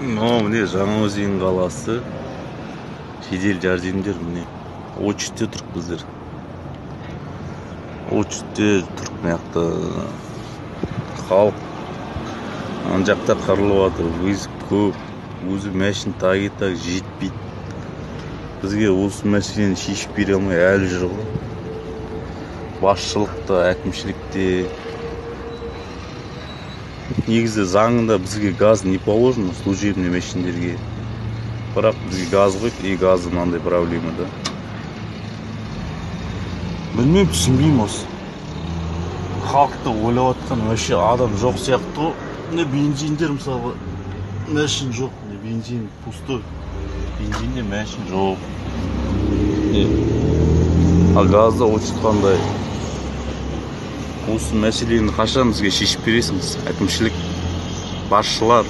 мынау міне жаңаөзен қаласы. Жедел жәрдемдер міне. Очередьте тұрық біздер очередьте тұрық мына жақта халық ана жақта қырылып жатыр вызов көп. Өзі машина и так жетпейді. Бізге осы мәселені шешіп бере алмай әлі жүр ғой. Басшылықта әкімшілікте негізі заңында бізге газ не положено служебный машиналерге бірақ бізге газ құйды и газы мынандай проблема да. Білмеймін түсінбеймін осы. Халықты ойлап жатқан вообще адам жоқ сияқты ғой. Міне бензиндер мысалы машин жоқ міне бензин пустой. Бензинде машин жоқ. Ал газда очередь қандай? Осы мәселені қашан бізге шешіп бересіңіз? Әкімшілік басшылар